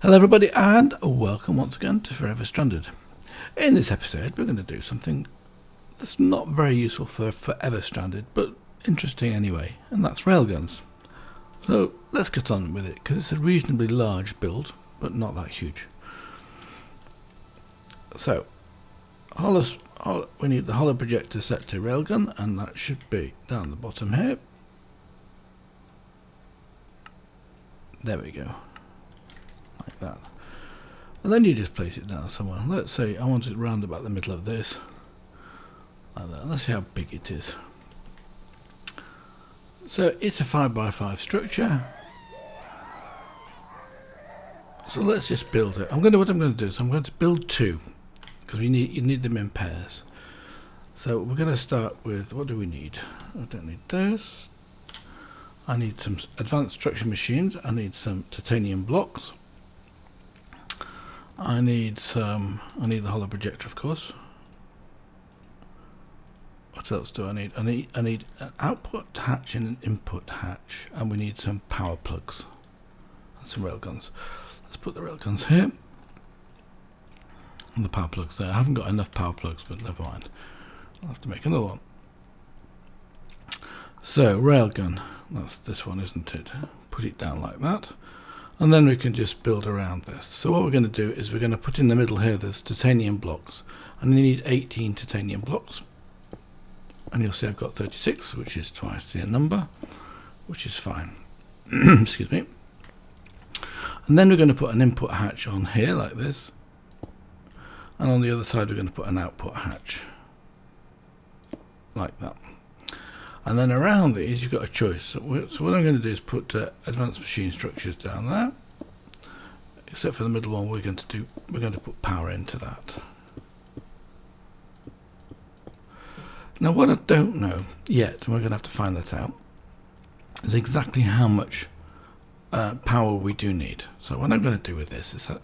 Hello everybody and welcome once again to Forever Stranded. In this episode we're going to do something that's not very useful for Forever Stranded but interesting anyway and that's railguns. So let's get on with it because it's a reasonably large build but not that huge. So we need the holo projector set to railgun and that should be down the bottom here. There we go that. And then you just place it down somewhere. Let's say I want it round about the middle of this. Like that. Let's see how big it is. So it's a 5x5 structure. So let's just build it. I'm going to what I'm going to do is I'm going to build two because we need you need them in pairs. So we're going to start with what do we need? I don't need those. I need some advanced structure machines. I need some titanium blocks. I need some, I need the holo projector of course. What else do I need? I need, I need an output hatch and an input hatch and we need some power plugs and some railguns. Let's put the railguns here and the power plugs there. I haven't got enough power plugs but never mind. I'll have to make another one. So railgun, that's this one isn't it? Put it down like that and then we can just build around this. So what we're going to do is we're going to put in the middle here there's titanium blocks. And you need 18 titanium blocks. And you'll see I've got 36 which is twice the number which is fine. Excuse me. And then we're going to put an input hatch on here like this. And on the other side we're going to put an output hatch. Like that and then around these you've got a choice. So, so what I'm going to do is put uh, advanced machine structures down there. Except for the middle one we're going to do we're going to put power into that. Now what I don't know yet and we're going to have to find that out is exactly how much uh, power we do need. So what I'm going to do with this is that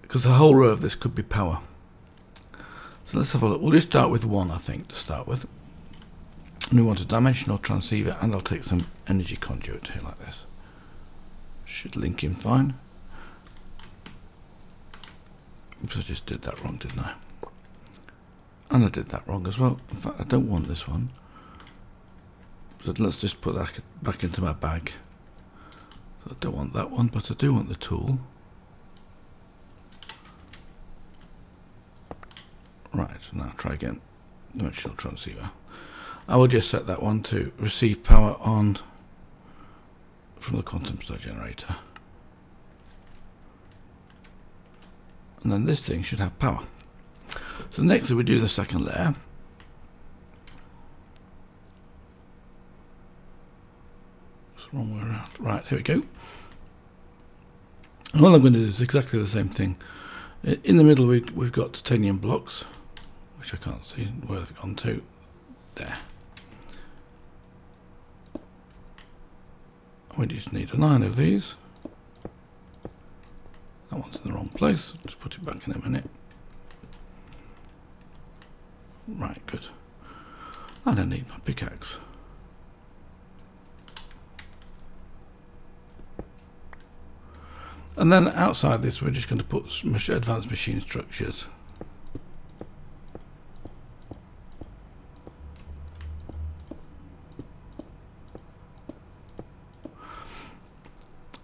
because the whole row of this could be power. So let's have a look. We'll just start with one I think to start with and we want a dimensional transceiver and I'll take some energy conduit here like this. Should link in fine. Oops I just did that wrong didn't I? And I did that wrong as well. In fact I don't want this one. Let's just put that back into my bag. So I don't want that one but I do want the tool. Right now try again. Dimensional transceiver I will just set that one to receive power on from the quantum star generator. And then this thing should have power. So next we do the second layer. It's wrong way around. Right, here we go. And all I'm going to do is exactly the same thing. In the middle we, we've got titanium blocks, which I can't see where they've gone to. There. We just need a line of these. That one's in the wrong place. Just put it back in a minute. Right, good. I don't need my pickaxe. And then outside this, we're just going to put advanced machine structures.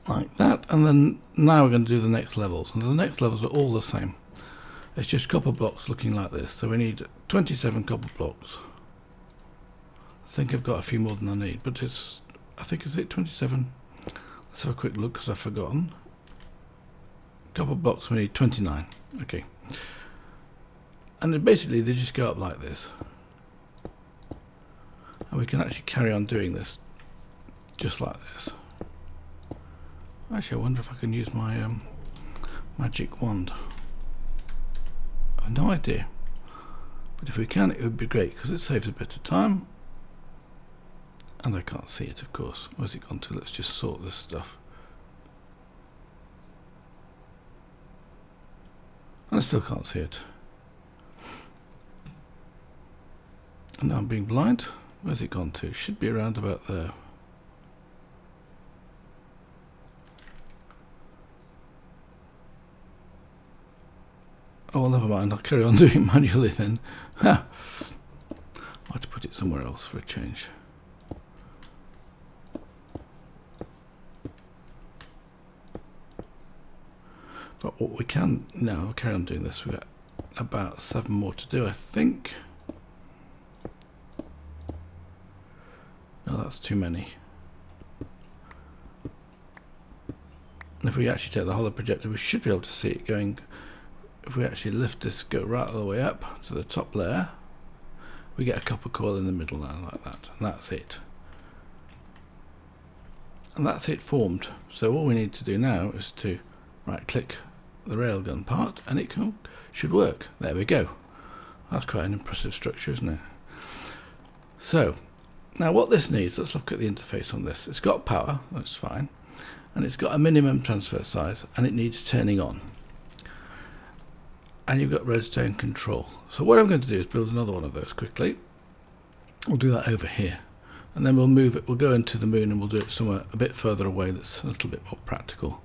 like that and then now we're going to do the next levels. And the next levels are all the same. It's just copper blocks looking like this. So we need 27 copper blocks. I think I've got a few more than I need but it's I think is it 27 let's have a quick look because I've forgotten. Copper blocks we need 29 okay. And basically they just go up like this. And we can actually carry on doing this just like this Actually, I wonder if I can use my um, magic wand. I have no idea. But if we can, it would be great because it saves a bit of time. And I can't see it, of course. Where's it gone to? Let's just sort this stuff. And I still can't see it. And now I'm being blind. Where's it gone to? Should be around about there. Mind. I'll carry on doing it manually then. Ha! I have to put it somewhere else for a change. But what we can now carry on doing this. We've got about seven more to do, I think. No, that's too many. And if we actually take the holo projector, we should be able to see it going. If we actually lift this, go right all the way up to the top layer, we get a copper coil in the middle there, like that, and that's it. And that's it formed. So all we need to do now is to right click the railgun part and it can, should work. There we go. That's quite an impressive structure, isn't it? So, now what this needs, let's look at the interface on this. It's got power, that's fine, and it's got a minimum transfer size, and it needs turning on. And you've got redstone control. So what I'm going to do is build another one of those quickly. We'll do that over here. And then we'll move it, we'll go into the moon and we'll do it somewhere a bit further away that's a little bit more practical.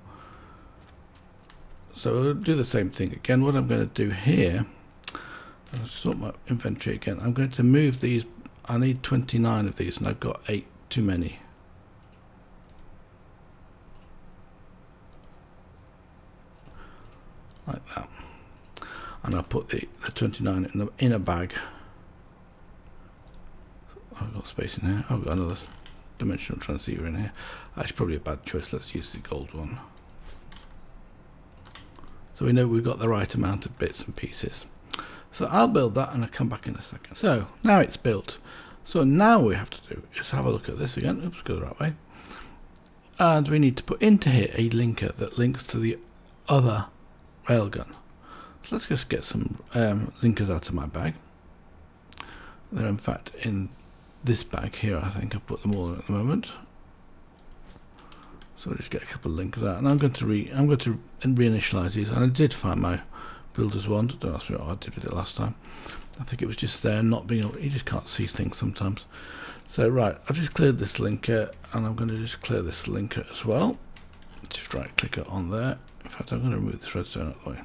So we'll do the same thing again. What I'm going to do here, I'll sort my inventory again. I'm going to move these. I need 29 of these, and I've got eight too many. Like that. And I'll put the, the 29 in, the, in a bag. I've got space in here. I've got another dimensional transceiver in here. That's probably a bad choice. Let's use the gold one. So we know we've got the right amount of bits and pieces. So I'll build that and I'll come back in a second. So now it's built. So now we have to do is have a look at this again. Oops, go the right way. And we need to put into here a linker that links to the other railgun. So let's just get some um, linkers out of my bag. They're in fact in this bag here. I think I've put them all in at the moment. So I'll just get a couple of links out, and I'm going to re I'm going to reinitialize these. And I did find my builder's wand. Don't ask me what I did with it last time. I think it was just there, not being able. You just can't see things sometimes. So right, I've just cleared this linker, and I'm going to just clear this linker as well. Just right click it on there. In fact, I'm going to remove this redstone out of the way.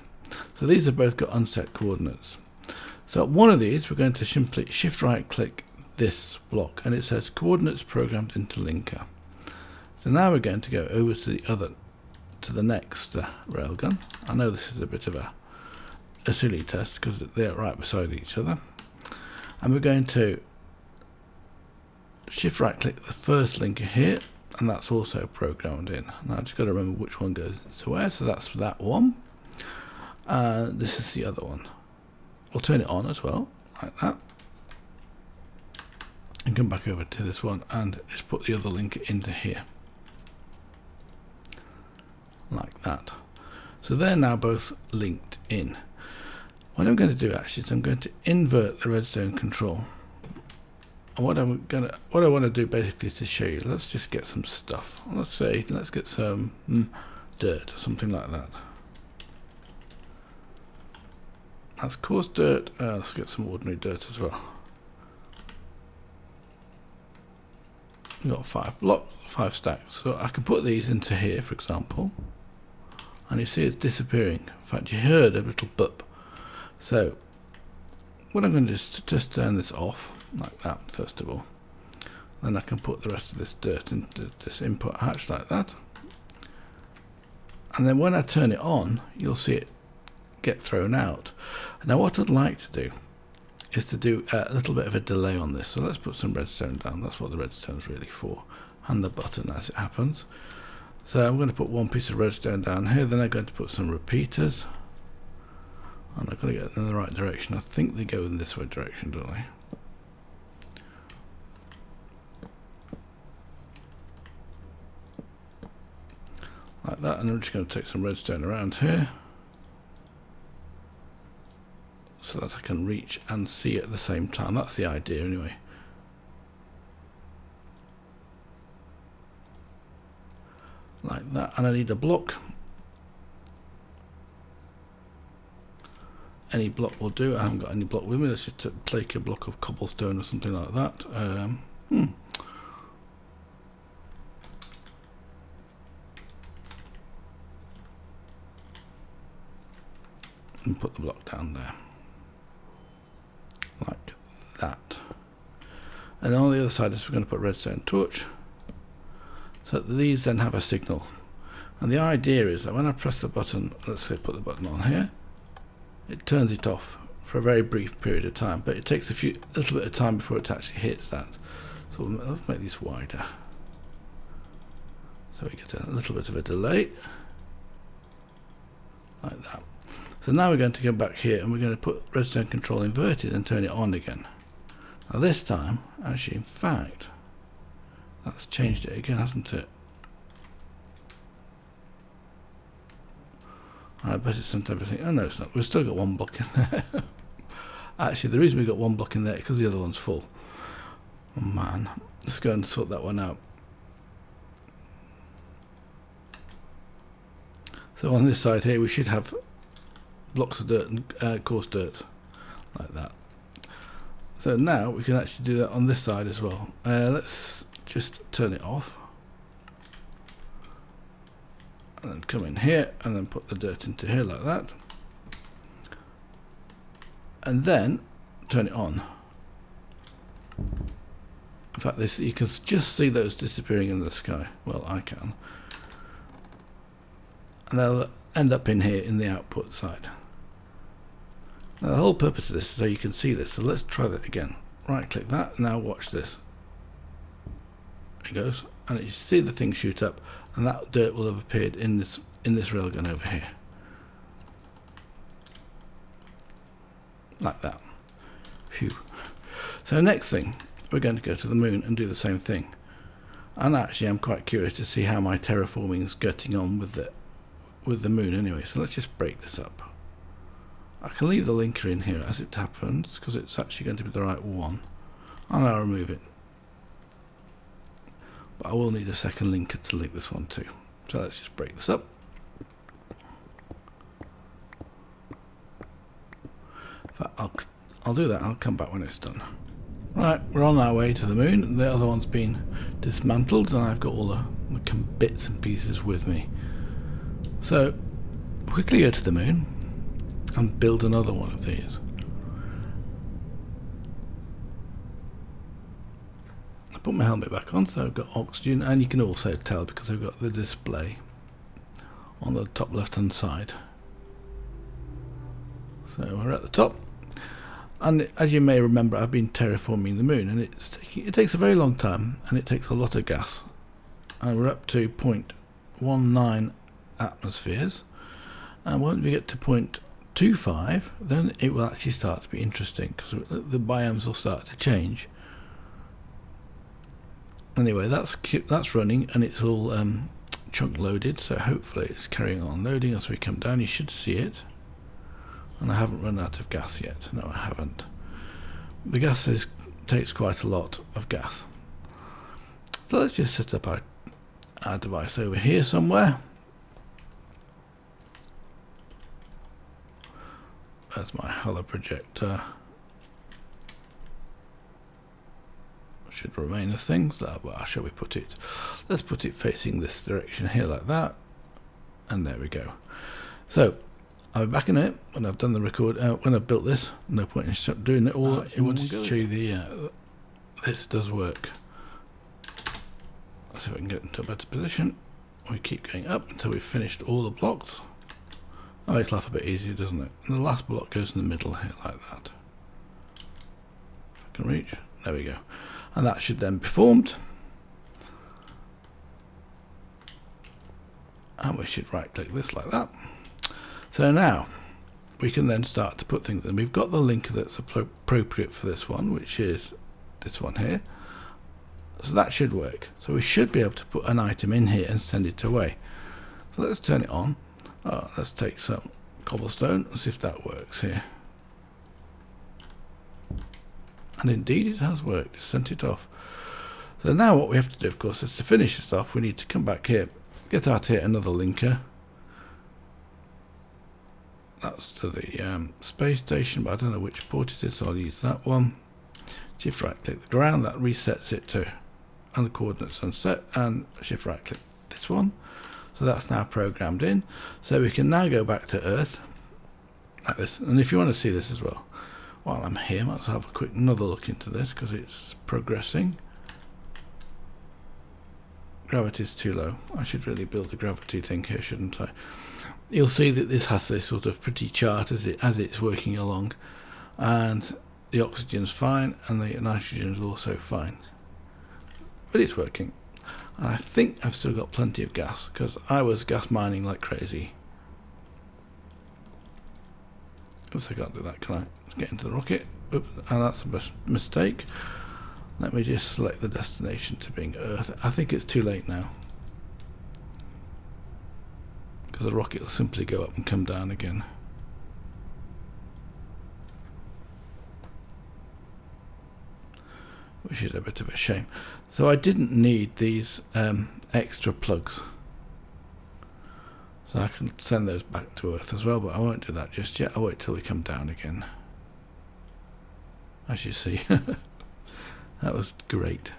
So these have both got unset coordinates. So one of these, we're going to simply shift right click this block, and it says coordinates programmed into linker. So now we're going to go over to the other, to the next uh, railgun. I know this is a bit of a, a silly test because they're right beside each other. And we're going to shift right click the first linker here and that's also programmed in. Now I've just got to remember which one goes to where, so that's for that one. Uh, this is the other one. We'll turn it on as well, like that. And come back over to this one and just put the other link into here like that. So they're now both linked in. What I'm going to do actually is I'm going to invert the redstone control. And what I'm gonna, what I want to do basically is to show you. Let's just get some stuff. Let's say, let's get some mm, dirt or something like that. That's coarse dirt. Uh, let's get some ordinary dirt as well. We've got five blocks, five stacks. So I can put these into here, for example and you see it's disappearing. In fact, you heard a little boop. So, what I'm going to do is to just turn this off, like that, first of all. Then I can put the rest of this dirt into this input hatch like that. And then when I turn it on, you'll see it get thrown out. Now what I'd like to do is to do a little bit of a delay on this. So let's put some redstone down. That's what the redstone is really for. And the button as it happens. So I'm going to put one piece of redstone down here, then I'm going to put some repeaters. And I've got to get in the right direction. I think they go in this way direction, don't they? Like that, and I'm just going to take some redstone around here. So that I can reach and see at the same time. That's the idea anyway. like that and I need a block any block will do I haven't got any block with me let's just take a block of cobblestone or something like that um, hmm. and put the block down there. Like that. And on the other side is we're going to put redstone torch. So these then have a signal. And the idea is that when I press the button, let's say put the button on here, it turns it off for a very brief period of time, but it takes a few little bit of time before it actually hits that. So let's make this wider. So we get a little bit of a delay, like that. So now we're going to go back here and we're going to put redstone control inverted and turn it on again. Now this time, actually in fact, that's changed it again, hasn't it? I bet it's sent everything. Oh no, it's not. We've still got one block in there. Actually, the reason we got one block in there is because the other one's full. Oh man, let's go and sort that one out. So on this side here, we should have blocks of dirt and uh, coarse dirt, like that. So now we can actually do that on this side as well. Uh, let's just turn it off. And then come in here and then put the dirt into here like that. And then turn it on. In fact, this you can just see those disappearing in the sky. Well, I can. And they'll end up in here in the output side. Now the whole purpose of this is so you can see this. So let's try that again. Right click that. Now watch this. It goes, and you see the thing shoot up, and that dirt will have appeared in this in this railgun over here, like that. Phew. So next thing, we're going to go to the moon and do the same thing. And actually, I'm quite curious to see how my terraforming is getting on with the with the moon anyway. So let's just break this up. I can leave the linker in here as it happens because it's actually going to be the right one. And I'll remove it. But I will need a second linker to link this one to. So let's just break this up. I'll, I'll do that. I'll come back when it's done. Right, we're on our way to the moon. The other one's been dismantled and I've got all the, the bits and pieces with me. So, quickly go to the moon and build another one of these. I put my helmet back on so I've got oxygen and you can also tell because I've got the display on the top left hand side. So we're at the top and as you may remember I've been terraforming the moon and it's taking, it takes a very long time and it takes a lot of gas and we're up to 0.19 atmospheres and once we get to 0.25 then it will actually start to be interesting because the biomes will start to change. Anyway that's that's running and it's all um, chunk loaded so hopefully it's carrying on loading as we come down. You should see it. And I haven't run out of gas yet. No I haven't. The gas is, takes quite a lot of gas. So let's just set up our, our device over here somewhere that's my holo projector. Should remain as things that well, shall we put it? Let's put it facing this direction here like that. And there we go. So I'll be back in it when I've done the record uh, when I've built this. No point in doing it all. Oh, I wanted to show you the uh, this does work. Let's see if we can get into a better position. We keep going up until we've finished all the blocks that makes life a bit easier doesn't it? And the last block goes in the middle here like that. If I can reach there we go. And that should then be formed. And we should right click this like that. So now we can then start to put things in. We've got the linker that's appropriate for this one which is this one here. So that should work. So we should be able to put an item in here and send it away. So let's turn it on let's take some cobblestone and see if that works here. And indeed it has worked sent it off. So now what we have to do of course is to finish this off we need to come back here get out here another linker. That's to the um, space station but I don't know which port it is so I'll use that one. Shift right click the ground that resets it to and the coordinates unset and shift right click this one so that's now programmed in so we can now go back to earth like this. And if you want to see this as well, while I'm here, let's have a quick another look into this because it's progressing. Gravity is too low. I should really build a gravity thing here, shouldn't I? You'll see that this has this sort of pretty chart as it as it's working along, and the oxygen's fine and the nitrogen's also fine. But it's working. And I think I've still got plenty of gas because I was gas mining like crazy. Oops, I can't do that, can I? Let's get into the rocket. Oops, and that's a mistake. Let me just select the destination to being Earth. I think it's too late now. Because the rocket will simply go up and come down again. Which is a bit of a shame. So I didn't need these um, extra plugs. So I can send those back to Earth as well, but I won't do that just yet. I'll wait till we come down again. As you see. that was great.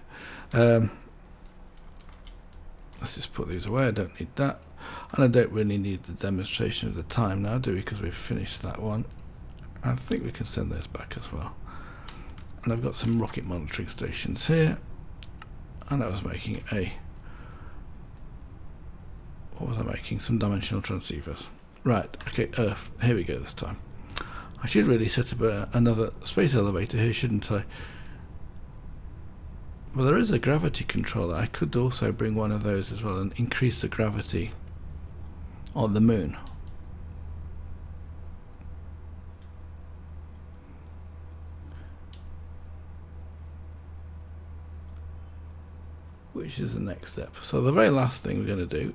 Um, let's just put these away. I don't need that. And I don't really need the demonstration of the time now, do we? Because we've finished that one. I think we can send those back as well. And I've got some rocket monitoring stations here. And I was making a what was I making? Some dimensional transceivers. Right, okay, Earth. Here we go this time. I should really set up a, another space elevator here, shouldn't I? Well, there is a gravity controller. I could also bring one of those as well and increase the gravity on the moon. Which is the next step. So the very last thing we're going to do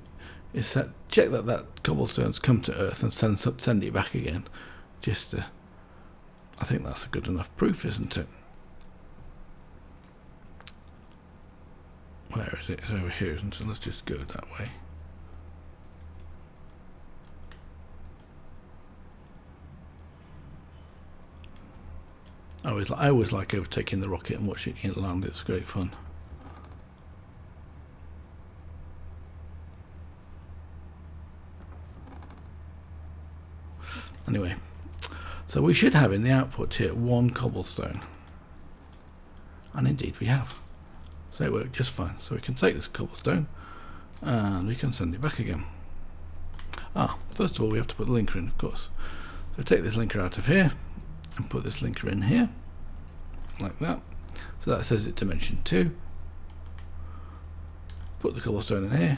is that check that that cobblestone's come to Earth and send send it back again. Just to, I think that's a good enough proof, isn't it? Where is it? It's over here, isn't it? Let's just go that way. I always, I always like overtaking the rocket and watching it land. It's great fun. Anyway, so we should have in the output here one cobblestone. And indeed we have. So it worked just fine. So we can take this cobblestone and we can send it back again. Ah, first of all we have to put the linker in, of course. So take this linker out of here and put this linker in here, like that. So that says it dimension 2. Put the cobblestone in here,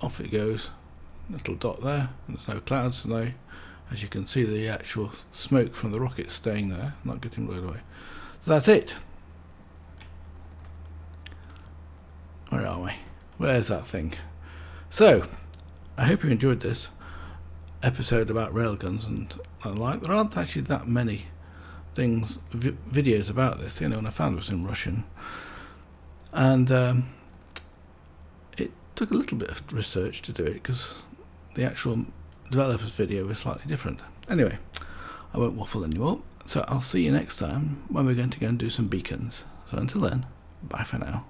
off it goes, little dot there, there's no clouds, no as you can see the actual smoke from the rocket staying there not getting blown away. So that's it. Where are we? Where's that thing? So I hope you enjoyed this episode about railguns and the like. There aren't actually that many things vi videos about this you know and I found was in Russian. And um, it took a little bit of research to do it because the actual developer's video was slightly different. Anyway, I won't waffle anymore, so I'll see you next time when we're going to go and do some beacons. So until then, bye for now.